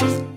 you.